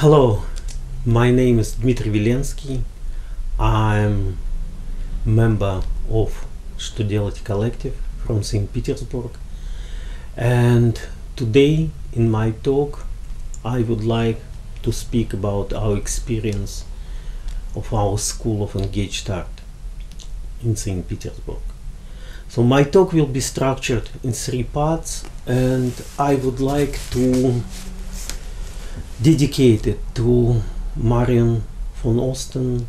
Hello, my name is Dmitry Vilensky. I'm member of Chto Delat Collective from St. Petersburg. And today in my talk, I would like to speak about our experience of our School of Engaged Art in St. Petersburg. So my talk will be structured in three parts and I would like to dedicate it to Marion von Osten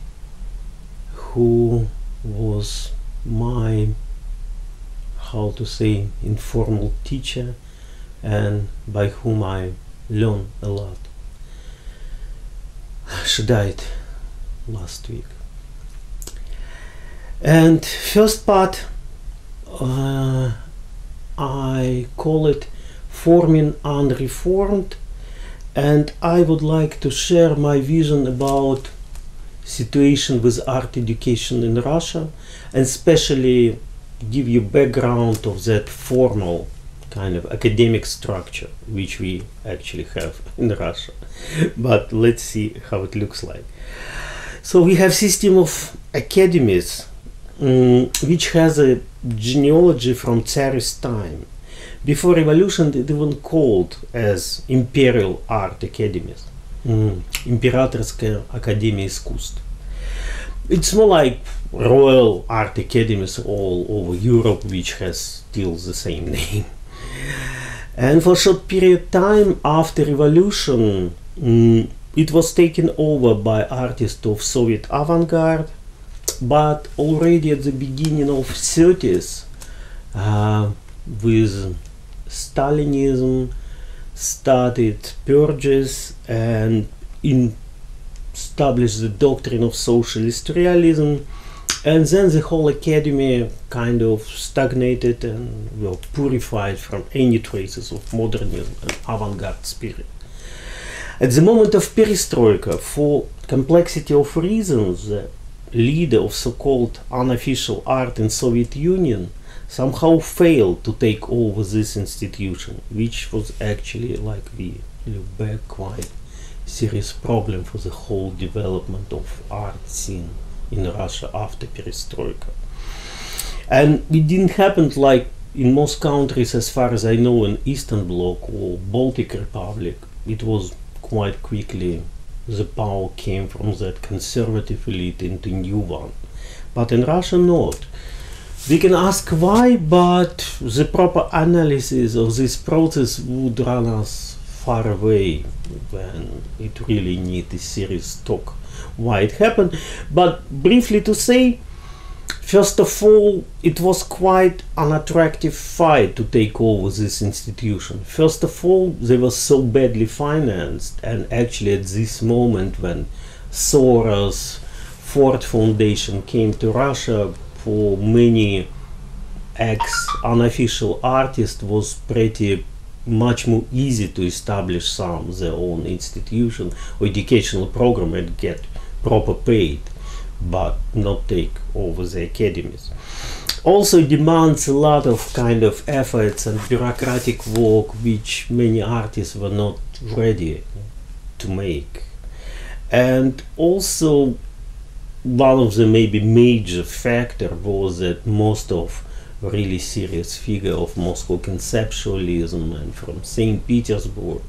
who was my how to say informal teacher and by whom I learned a lot. She died last week. And first part uh, I call it forming unreformed and I would like to share my vision about situation with art education in Russia and especially give you background of that formal kind of academic structure which we actually have in Russia but let's see how it looks like so we have system of academies um, which has a genealogy from Tsarist time. Before revolution, it even called as Imperial Art Academies, mm, Императорская Академия Искусств. It's more like Royal Art Academies all over Europe, which has still the same name. And for a short period of time after revolution, mm, it was taken over by artists of Soviet avant-garde but already at the beginning of 30s uh, with Stalinism started purges and in established the doctrine of socialist realism. And then the whole academy kind of stagnated and well purified from any traces of modernism and avant-garde spirit. At the moment of perestroika for complexity of reasons the leader of so-called unofficial art in Soviet Union somehow failed to take over this institution, which was actually, like the back, quite serious problem for the whole development of art scene in Russia after perestroika. And it didn't happen like in most countries, as far as I know, in Eastern Bloc or Baltic Republic, it was quite quickly the power came from that conservative elite into new one. But in Russia, not. We can ask why, but the proper analysis of this process would run us far away when it really needs a serious talk why it happened. But briefly to say, First of all, it was quite an attractive fight to take over this institution. First of all, they were so badly financed, and actually, at this moment when Soros, Ford Foundation came to Russia, for many ex-unofficial artists was pretty much more easy to establish some their own institution or educational program and get proper paid but not take over the academies. Also demands a lot of kind of efforts and bureaucratic work which many artists were not ready to make. And also one of the maybe major factor was that most of really serious figure of Moscow conceptualism and from St. Petersburg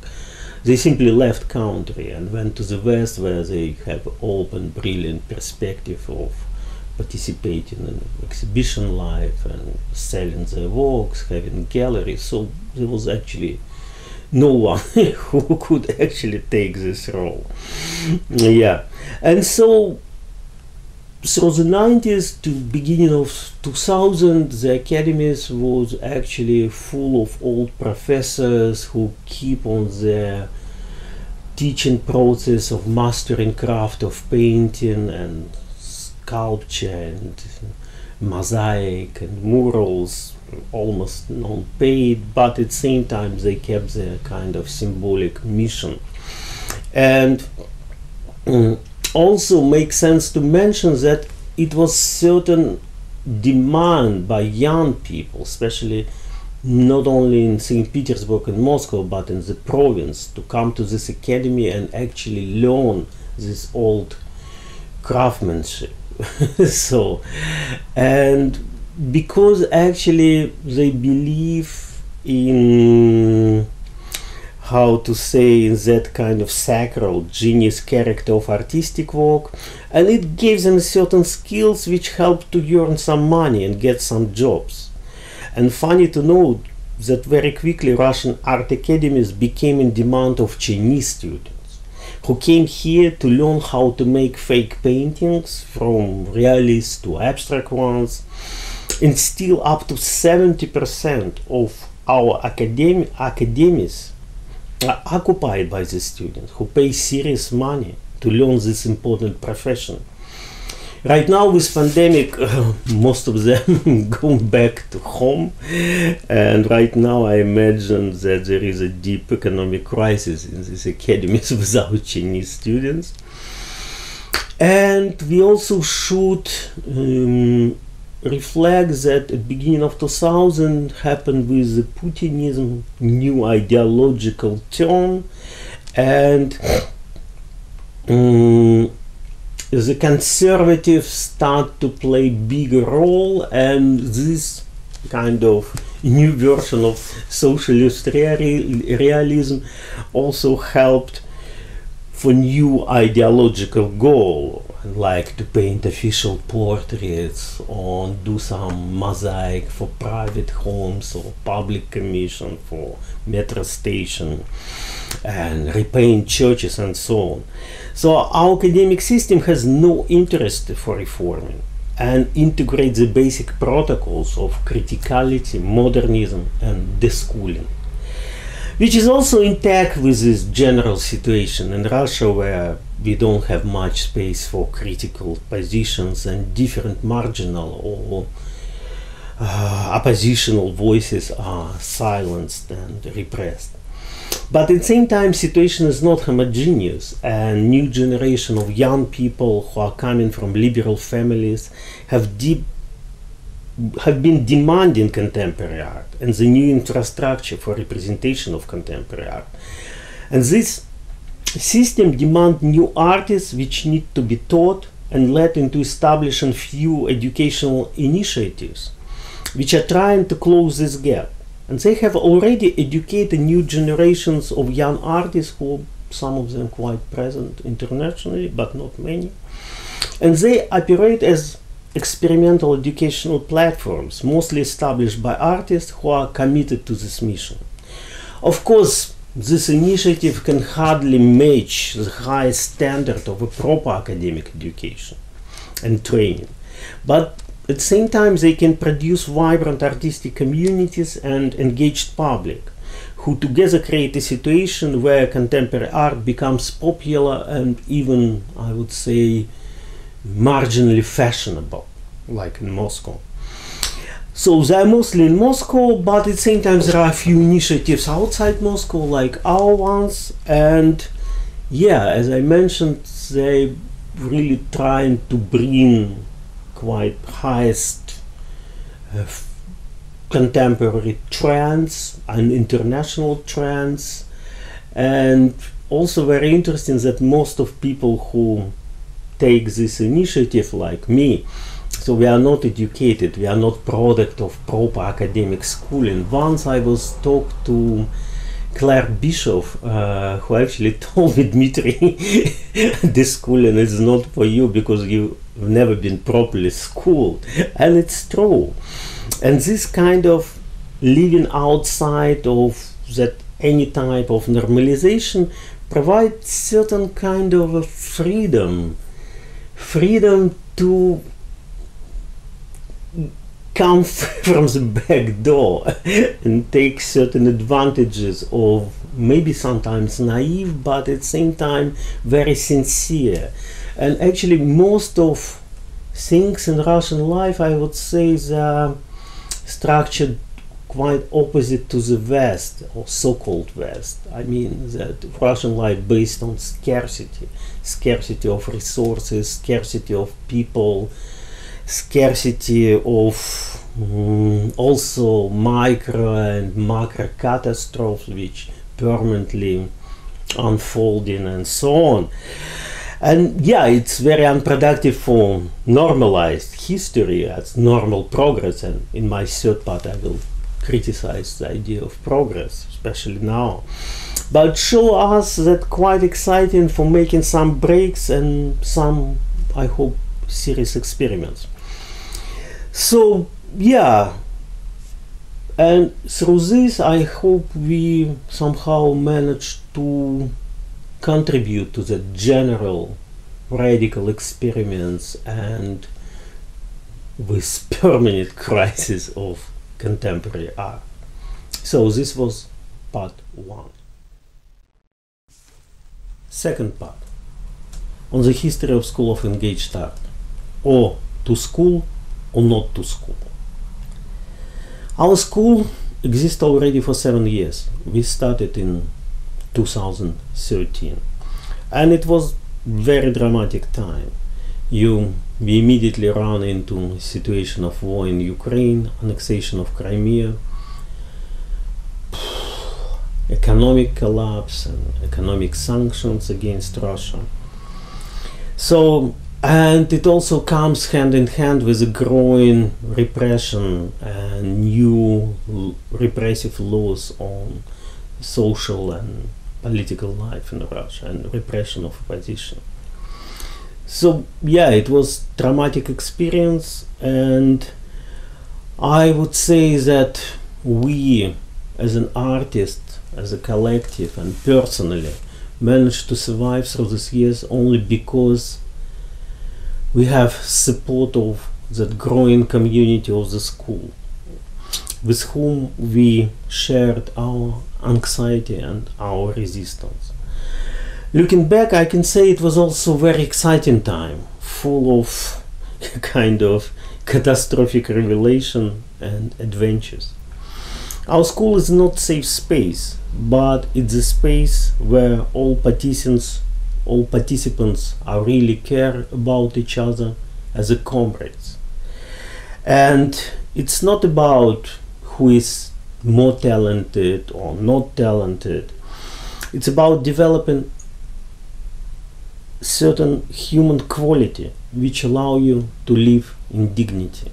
they simply left country and went to the west where they have open brilliant perspective of participating in exhibition life and selling their works having galleries so there was actually no one who could actually take this role yeah and so through the 90s to beginning of 2000 the academies was actually full of old professors who keep on their teaching process of mastering craft of painting and sculpture and mosaic and murals almost non-paid but at the same time they kept their kind of symbolic mission. And um, also makes sense to mention that it was certain demand by young people, especially not only in St. Petersburg and Moscow, but in the province to come to this academy and actually learn this old craftsmanship. so, and because actually they believe in how to say in that kind of sacral genius character of artistic work and it gives them certain skills which help to earn some money and get some jobs. And funny to note that very quickly russian art academies became in demand of chinese students who came here to learn how to make fake paintings from realist to abstract ones and still up to 70% of our academy, academies are occupied by the students who pay serious money to learn this important profession. Right now with pandemic, uh, most of them go back to home and right now I imagine that there is a deep economic crisis in these academies without Chinese students. And we also should um, reflects that at beginning of 2000 happened with the Putinism new ideological turn and um, the conservatives start to play bigger role and this kind of new version of socialist realism also helped for new ideological goal like to paint official portraits or do some mosaic for private homes or public commission for metro station and repaint churches and so on. So our academic system has no interest for reforming and integrates the basic protocols of criticality, modernism and deschooling which is also intact with this general situation in Russia where we don't have much space for critical positions and different marginal or uh, oppositional voices are silenced and repressed. But at the same time, situation is not homogeneous, and new generation of young people who are coming from liberal families have deep have been demanding contemporary art and the new infrastructure for representation of contemporary art. And this system demands new artists which need to be taught and led into establishing few educational initiatives which are trying to close this gap. And they have already educated new generations of young artists who some of them quite present internationally, but not many. And they operate as experimental educational platforms, mostly established by artists who are committed to this mission. Of course, this initiative can hardly match the high standard of a proper academic education and training, but at the same time they can produce vibrant artistic communities and engaged public who together create a situation where contemporary art becomes popular and even, I would say, marginally fashionable, like in Moscow. So they're mostly in Moscow, but at the same time there are a few initiatives outside Moscow, like our ones, and yeah, as I mentioned, they really trying to bring quite highest uh, contemporary trends and international trends, and also very interesting that most of people who take this initiative like me so we are not educated we are not product of proper academic schooling once i was talked to claire bishop uh, who actually told me dmitry this schooling is not for you because you've never been properly schooled. And it's true. And this kind of living outside of that any type of normalization provides certain kind of freedom. Freedom to come from the back door and take certain advantages of maybe sometimes naive but at the same time very sincere and actually most of things in russian life i would say is uh, structured quite opposite to the West or so-called West. I mean that Russian life based on scarcity, scarcity of resources, scarcity of people, scarcity of mm, also micro and macro catastrophes which permanently unfolding and so on. And yeah, it's very unproductive for normalized history as normal progress. And in my third part, I will criticize the idea of progress, especially now. But show us that quite exciting for making some breaks and some, I hope, serious experiments. So yeah, and through this, I hope we somehow manage to contribute to the general radical experiments and with permanent crisis of contemporary art. So this was part one. Second part on the history of school of engaged art, or to school or not to school. Our school exists already for seven years. We started in 2013 and it was very dramatic time you we immediately ran into a situation of war in Ukraine, annexation of Crimea, economic collapse and economic sanctions against Russia. So, and it also comes hand in hand with a growing repression and new repressive laws on social and political life in Russia and repression of opposition. So yeah, it was traumatic experience, and I would say that we, as an artist, as a collective, and personally, managed to survive through these years only because we have support of that growing community of the school with whom we shared our anxiety and our resistance. Looking back, I can say it was also a very exciting time, full of a kind of catastrophic revelation and adventures. Our school is not safe space, but it's a space where all participants, all participants are really care about each other as a comrades. And it's not about who is more talented or not talented. It's about developing certain human quality which allow you to live in dignity.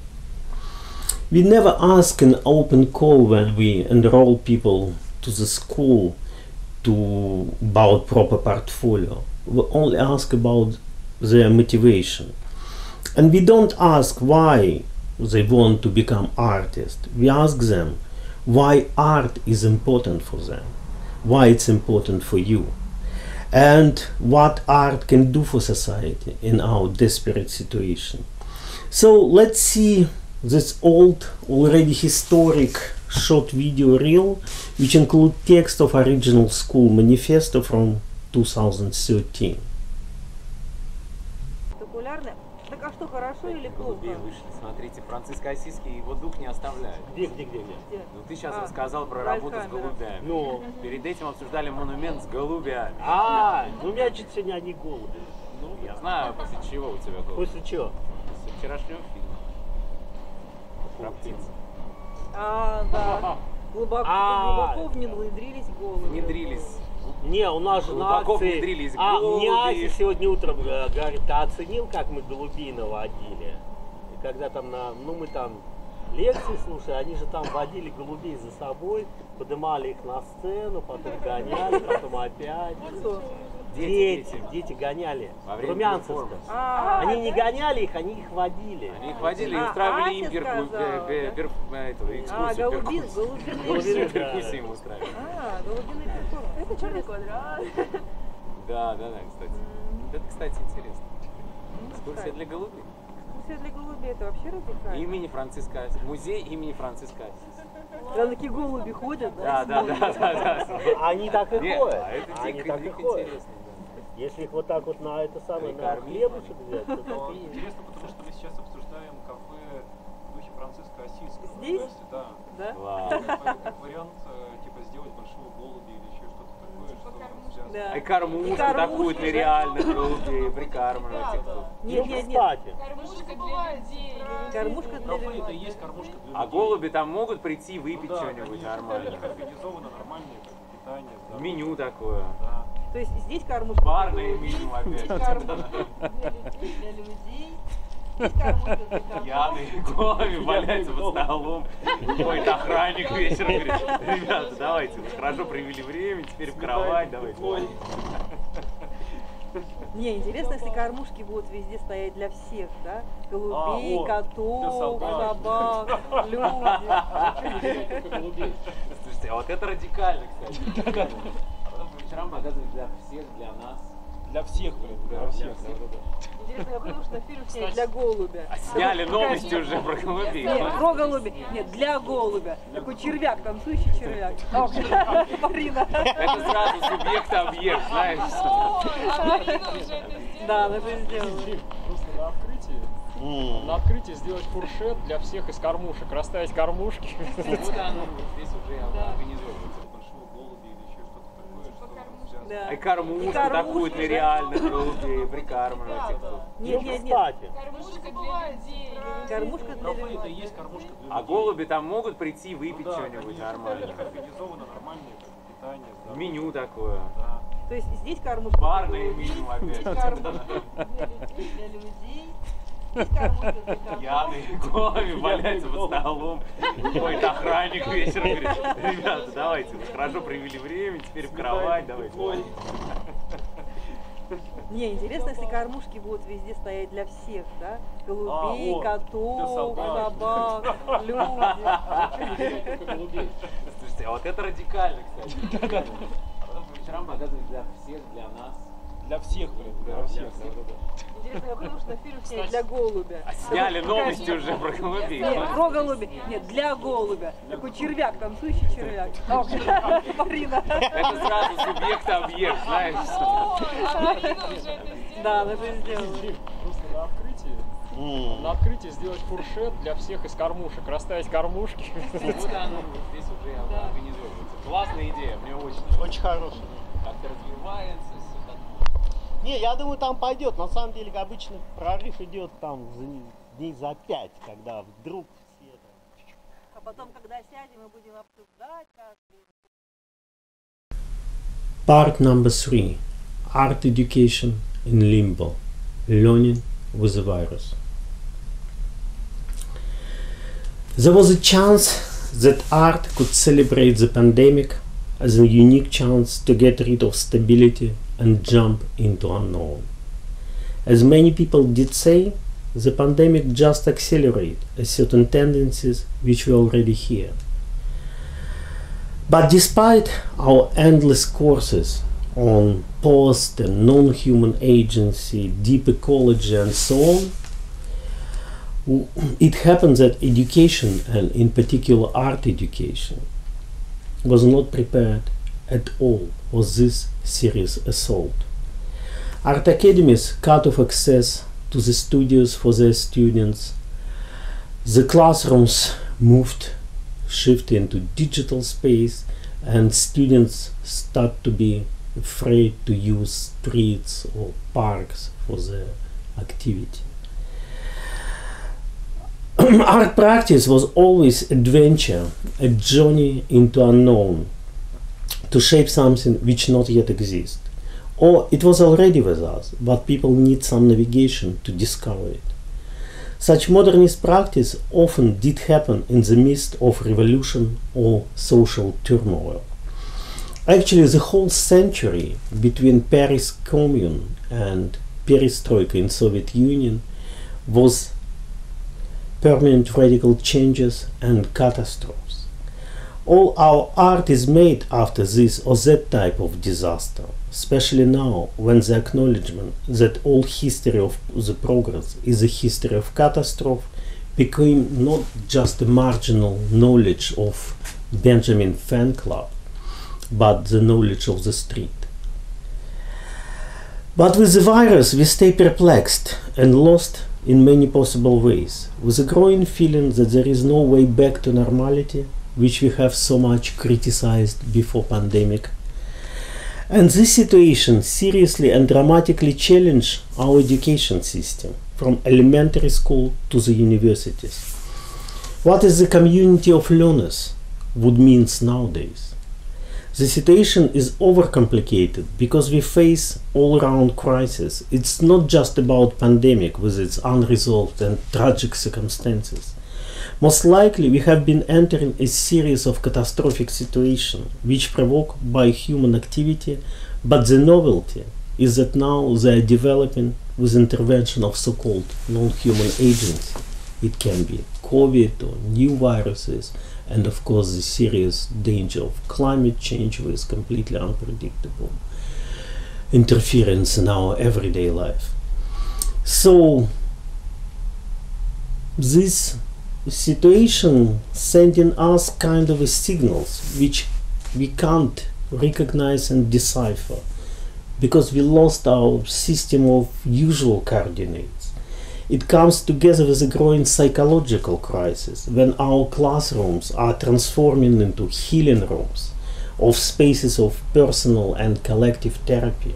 We never ask an open call when we enroll people to the school to about proper portfolio. We only ask about their motivation. And we don't ask why they want to become artists. We ask them why art is important for them, why it's important for you, and what art can do for society in our desperate situation. So let's see this old, already historic short video reel, which include text of original school manifesto from 2013. Так а что, хорошо или плохо? вышли, смотрите, Франциско Осиский его дух не оставляет. Где, где, где, где? Ну ты сейчас А, рассказал про работу с да. голубями. Ну, Перед этим обсуждали монумент с голубями. а, ну у меня чуть сегодня одни голуби. Ну, я знаю, после чего у тебя голуби. После чего? После вчерашнего фильма. Про птиц. А, да. Глубоко, А. глубоко внедрились голуби. Внедрились. Не, у нас же на акции... А, голуби. мне Ася сегодня утром э, говорит, ты оценил, как мы голубей наводили? И когда там, на, ну мы там лекции слушали, они же там водили голубей за собой, поднимали их на сцену, потом гоняли, потом опять. Дети, Дети, дети. гоняли. Во время Румянцевском. перформанса. А, Они не гоняли их, они их водили. Они их водили и А, устраивали им пе- пер- эту, а экскурсию голубин, да. Перкуссию им устраивали. А, голубиный перформанс. Это черный квадрат. Да, да, да, кстати. Вот Это, кстати, интересно. Экскурсия для голубей. Экскурсия для голубей, это вообще радикально. Имени Франциска. Музей имени Франциска Ассиси. Когда такие голуби ходят, Да, да, да, да, да. Они так и ходят. а это Они дико, так и дико ходят. Если их вот так вот на это самое, на хлебушек взять, то так есть. Интересно, потому что мы сейчас обсуждаем кафе в духе Франциска Осийского. Здесь? То есть, да. да? Как как вариант, э, типа, сделать большого голубя или еще что-то такое, что связано Да. кормушку И кормушку, такую да. для реальных голубей, прикармливать их тут. Нет, Ну, нет, нет. кстати. Кормушка для Кафе это людей. и есть кормушка для А людей. голуби там могут прийти и Ну выпить да, что-нибудь конечно, нормальное. Организовано нормальное питание. Меню такое. Да. То есть здесь кормушка для Барное голубей, меню опять. здесь кормушка для людей, здесь кормушка для кормушек. Пьяный голуби валяется под столом. Какой-то охранник вечером говорит, ребята, давайте, вы хорошо провели время, теперь в кровать, давайте. Не, интересно, если кормушки будут везде стоять для всех, да? Голубей, вот, котов, для собак, люди. Слушайте, а вот это радикально, кстати. Потом по вечерам показывают для всех, для нас. Для всех, блин, для всех. Интересно, я понял, что фильм снять для голубя. А сняли новости уже про голубей. Нет, про голубя. Нет, для голубя. Такой червяк, танцующий червяк. Марина. Это сразу субъект-объект, знаешь. Да, она же сделала. Просто на открытии, на открытии сделать фуршет для всех из кормушек, расставить кормушки. Вот оно здесь уже организовывается. Большого голуби или еще что-то такое, что связано. Да. И кормушку И такую реальных голубей, прикармливать их тут. Нет, Ну, нет, нет. Кормушка для людей. кормушка для А людей. голуби там могут прийти Ну выпить да, что-нибудь конечно, нормальное. Организовано нормальное питание. здоровье. Меню такое. Да. То есть здесь кормушка Барное меню опять. здесь кормушка для людей, Пьяный голуби валяется под столом. Какой-то охранник вечером говорит, ребята, давайте, вы хорошо провели время, теперь в кровать, давайте. Не, интересно, если кормушки будут везде стоять для всех, да? Голубей, А, вот, котов, собак. собак, люди. Слушайте, а вот это радикально, кстати. По вечерам показывают для всех, для нас. Для всех, блин, для всех. Интересно, я понял, что фильм снять для голубя. А сняли новости уже про голубей. Нет, про голубя. Нет, для голубя. Такой червяк, танцующий червяк. О, Марина. Это сразу субъект-объект, знаешь. Да, она же сделала. Просто на открытии, на открытии сделать фуршет для всех из кормушек, расставить кормушки. Вот оно здесь уже организовывается. Классная идея, мне очень нравится. Очень хороший. Как-то развивается. Не, я думаю, там пойдет. На самом деле, обычно прорыв идет там за не- дней за пять, когда вдруг все это... А потом, когда сядем, мы будем обсуждать, как... Part number three Art Education in Limbo Learning with the Virus. There was a chance that art could celebrate the pandemic as a unique chance to get rid of stability and jump into unknown. As many people did say, the pandemic just accelerated certain tendencies which were already here. But despite our endless courses on post and non human agency, deep ecology, and so on, it happened that education, and in particular art education, was not prepared at all for this serious assault. Art academies cut off access to the studios for their students. The classrooms moved shift into digital space and students start to be afraid to use streets or parks for their activity. Art practice was always adventure, a journey into unknown, to shape something which not yet exists. Or it was already with us, but people need some navigation to discover it. Such modernist practice often did happen in the midst of revolution or social turmoil. Actually, the whole century between Paris Commune and Perestroika in Soviet Union was permanent radical changes and catastrophes. All our art is made after this or that type of disaster, especially now when the acknowledgement that all history of the progress is a history of catastrophe became not just a marginal knowledge of Benjamin fan club, but the knowledge of the street. But with the virus, we stay perplexed and lost in many possible ways, with a growing feeling that there is no way back to normality, which we have so much criticized before pandemic, And this situation seriously and dramatically challenged our education system from elementary school to the universities. What is the community of learners would means nowadays? The situation is overcomplicated because we face all-round crisis. It's not just about pandemic with its unresolved and tragic circumstances. Most likely we have been entering a series of catastrophic situations which provoked by human activity, but the novelty is that now they are developing with intervention of so-called non-human agents. It can be COVID or new viruses, and of course the serious danger of climate change with completely unpredictable interference in our everyday life. So this situation sending us kind of a signals which we can't recognize and decipher because we lost our system of usual coordinates. It comes together with a growing psychological crisis when our classrooms are transforming into healing rooms of spaces of personal and collective therapy.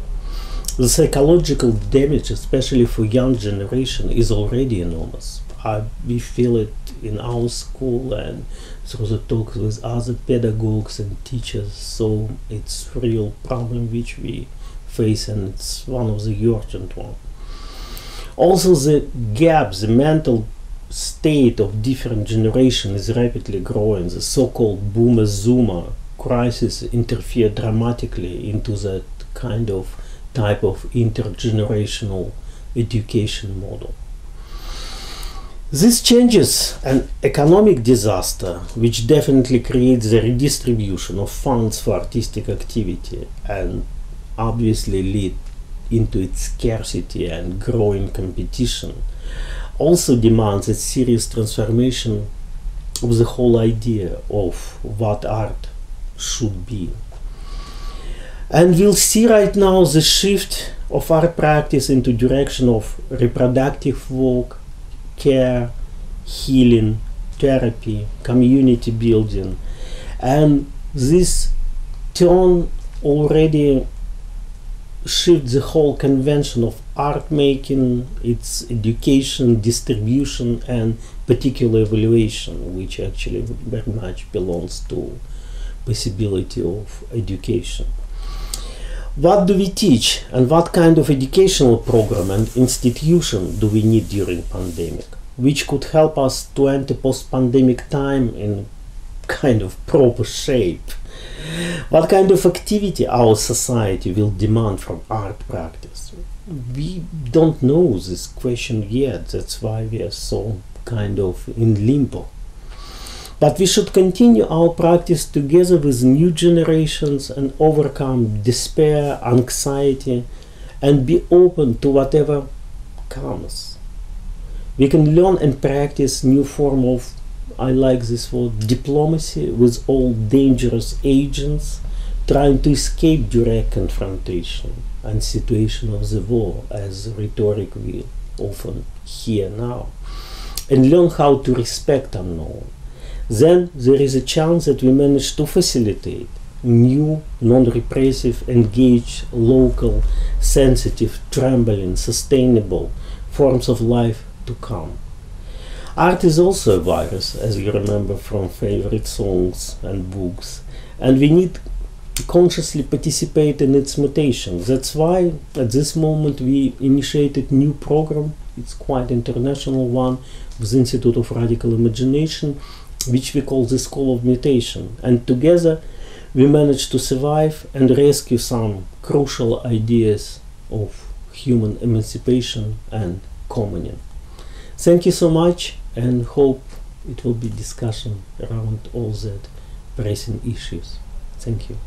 The psychological damage, especially for young generation, is already enormous. I, we feel it in our school and through the talks with other pedagogues and teachers. So it's real problem which we face and it's one of the urgent ones. Also the gaps, the mental state of different generations is rapidly growing. The so-called boomer-zoomer crisis interfere dramatically into that kind of type of intergenerational education model. This changes an economic disaster, which definitely creates the redistribution of funds for artistic activity and obviously lead into its scarcity and growing competition, also demands a serious transformation of the whole idea of what art should be. And we'll see right now the shift of art practice into direction of reproductive work, care, healing, therapy, community building. And this turn already shift the whole convention of art making, its education, distribution, and particular evaluation, which actually very much belongs to possibility of education. What do we teach and what kind of educational program and institution do we need during pandemic, which could help us to enter post-pandemic time in kind of proper shape? What kind of activity our society will demand from art practice? We don't know this question yet, that's why we are so kind of in limbo. But we should continue our practice together with new generations and overcome despair, anxiety, and be open to whatever comes. We can learn and practice new form of, I like this word, diplomacy with all dangerous agents trying to escape direct confrontation and situation of the war as rhetoric we often hear now, and learn how to respect unknown then there is a chance that we manage to facilitate new, non-repressive, engaged, local, sensitive, trembling, sustainable forms of life to come. Art is also a virus, as you remember from favorite songs and books, and we need to consciously participate in its mutation. That's why at this moment we initiated new program, it's quite international one, with Institute of Radical Imagination, which we call the School of Mutation. And together we managed to survive and rescue some crucial ideas of human emancipation and communion. Thank you so much and hope it will be discussion around all that pressing issues. Thank you.